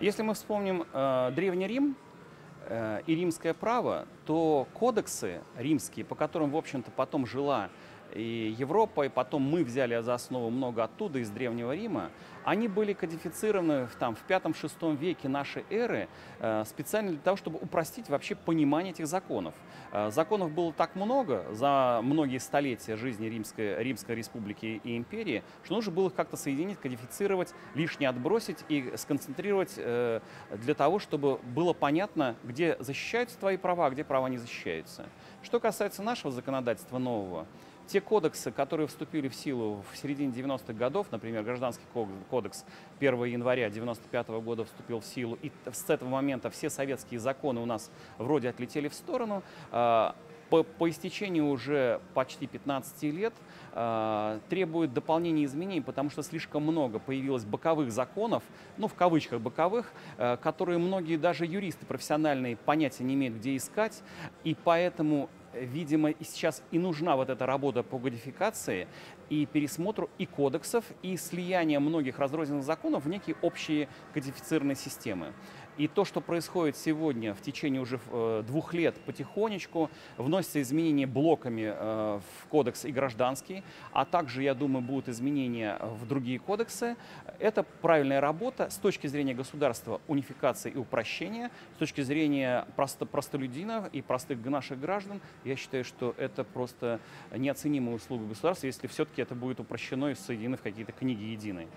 Если мы вспомним э, Древний Рим э, и римское право, то кодексы римские, по которым, в общем-то, потом жила и Европа, и потом мы взяли за основу много оттуда, из Древнего Рима, они были кодифицированы в, там, в 5-6 веке нашей эры э, специально для того, чтобы упростить вообще понимание этих законов. Э, законов было так много за многие столетия жизни Римской, Римской республики и империи, что нужно было их как-то соединить, кодифицировать, лишнее отбросить и сконцентрировать э, для того, чтобы было понятно, где защищаются твои права, а где права не защищаются. Что касается нашего законодательства нового, те кодексы, которые вступили в силу в середине 90-х годов, например, Гражданский кодекс 1 января 1995 года вступил в силу, и с этого момента все советские законы у нас вроде отлетели в сторону, а, по, по истечении уже почти 15 лет э, требует дополнения изменений, потому что слишком много появилось боковых законов, ну в кавычках боковых, э, которые многие даже юристы профессиональные понятия не имеют, где искать, и поэтому видимо, сейчас и нужна вот эта работа по кодификации и пересмотру и кодексов, и слияние многих разрозненных законов в некие общие кодифицированные системы. И то, что происходит сегодня в течение уже э, двух лет потихонечку, вносятся изменения блоками э, в кодекс и гражданский, а также, я думаю, будут изменения в другие кодексы. Это правильная работа с точки зрения государства, унификации и упрощения, с точки зрения просто, простолюдинов и простых наших граждан. Я считаю, что это просто неоценимая услуга государства, если все-таки это будет упрощено и соединено в какие-то книги единые.